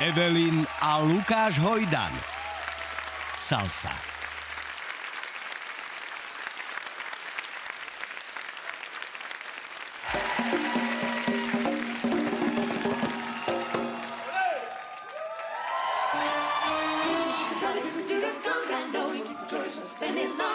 Evelyn a Lukáš Hojdan. Salsa. Vanilla